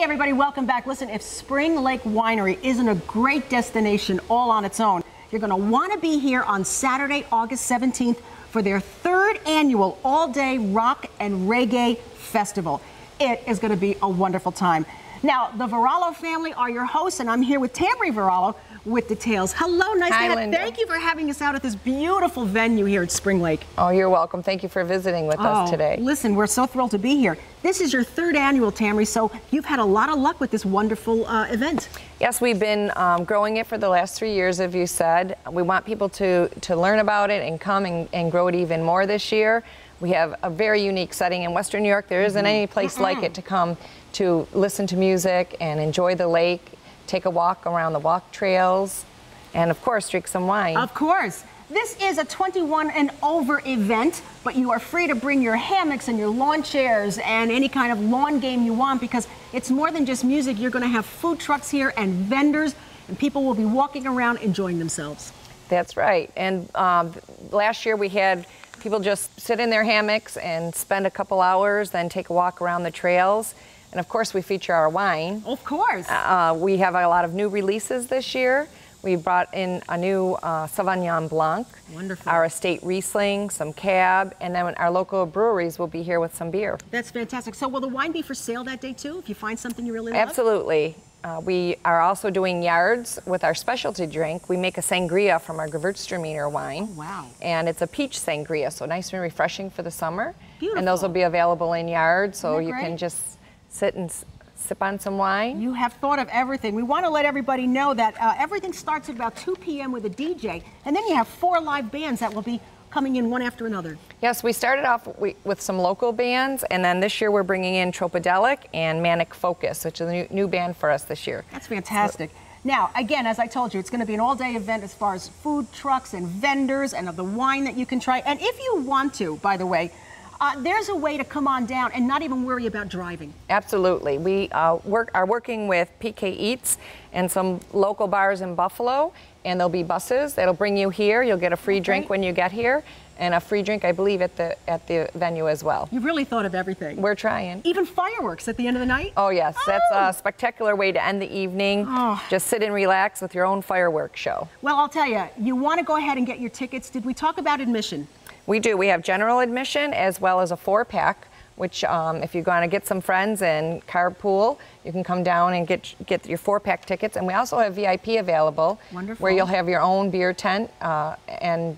Hey, everybody, welcome back. Listen, if Spring Lake Winery isn't a great destination all on its own, you're going to want to be here on Saturday, August 17th for their third annual all day rock and reggae festival. It is going to be a wonderful time. Now, the Varallo family are your hosts, and I'm here with Tammy Varallo, with details. Hello, nice Hi, to have. you. Thank you for having us out at this beautiful venue here at Spring Lake. Oh, you're welcome. Thank you for visiting with us Oh, today. Listen, we're so thrilled to be here. This is your third annual, Tammy, so you've had a lot of luck with this wonderful uh, event. Yes, we've been um, growing it for the last three years, as you said. We want people to, to learn about it and come and, and grow it even more this year. We have a very unique setting in Western New York. There isn't any place like it to come to listen to music and enjoy the lake, take a walk around the walk trails, and of course, drink some wine. Of course. This is a 21 and over event, but you are free to bring your hammocks and your lawn chairs and any kind of lawn game you want because it's more than just music. You're going to have food trucks here and vendors, and people will be walking around enjoying themselves. That's right. And um, last year we had people just sit in their hammocks and spend a couple hours, then take a walk around the trails. And of course, we feature our wine. Of course. Uh, we have a lot of new releases this year. We brought in a new uh, Sauvignon Blanc, Wonderful. our estate Riesling, some Cab, and then our local breweries will be here with some beer. That's fantastic. So, will the wine be for sale that day too? If you find something you really love? Absolutely. Uh, we are also doing yards with our specialty drink. We make a sangria from our Gewürztraminer wine. wow. And it's a peach sangria, so nice and refreshing for the summer. Beautiful. And those will be available in yards, so you can just sit and s- sip on some wine. You have thought of everything. We want to let everybody know that uh, everything starts at about 2 p.m. with a DJ, and then you have four live bands that will be coming in one after another. Yes, we started off with some local bands, and then this year we're bringing in Tropidelic and Manic Focus, which is a new, new band for us this year. That's fantastic. Now, again, as I told you, it's going to be an all day event as far as food trucks and vendors and of the wine that you can try. And if you want to, by the way, uh, there's a way to come on down and not even worry about driving. Absolutely. We uh, work, are working with PK Eats and some local bars in Buffalo, and there'll be buses that'll bring you here. You'll get a free drink when you get here, and a free drink, I believe, at the at the venue as well. You've really thought of everything. We're trying. even fireworks at the end of the night. Oh yes, that's Oh. a spectacular way to end the evening. Oh. Just sit and relax with your own fireworks show. Well, I'll tell you, you want to go ahead and get your tickets. Did we talk about admission? We do. We have general admission as well as a four pack. Which, um, if you're going to get some friends and carpool, you can come down and get get your four pack tickets. And we also have VIP available, Wonderful. where you'll have your own beer tent uh, and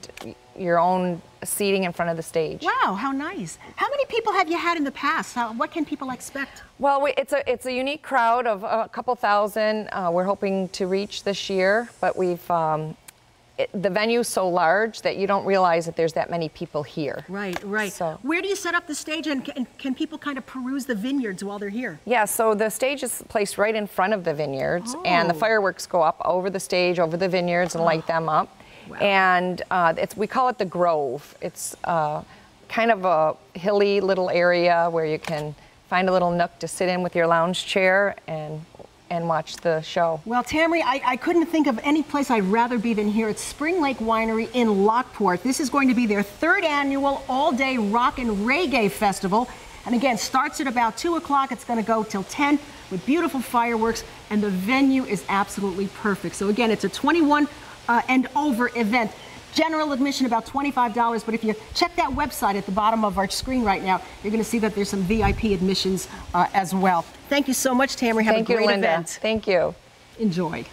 your own seating in front of the stage. Wow, how nice. How many people have you had in the past? How, what can people expect? Well, we, it's a it's a unique crowd of a couple thousand. Uh, we're hoping to reach this year, but we've um, the venue's so large that you don't realize that there's that many people here. Right, right. So- Where do you set up the stage and can, can people kind of peruse the vineyards while they're here? Yeah, so the stage is placed right in front of the vineyards, and the Oh. fireworks go up over the stage, over the vineyards, and light them up. Wow. And uh, it's we call it the Grove. It's uh, kind of a hilly little area where you can find a little nook to sit in with your lounge chair and and watch the show. Well, Tammy, I, I couldn't think of any place I'd rather be than here at Spring Lake Winery in Lockport. This is going to be their third annual all day rock and reggae festival. And again, starts at about 2 o'clock. It's going to go till 10 with beautiful fireworks, and the venue is absolutely perfect. So, again, it's a 21 uh, and over event. General admission about $25, but if you check that website at the bottom of our screen right now, you're going to see that there's some VIP admissions uh, as well. Thank you so much, Tammy. Have Thank a you, great Linda. event. Thank you. Enjoy.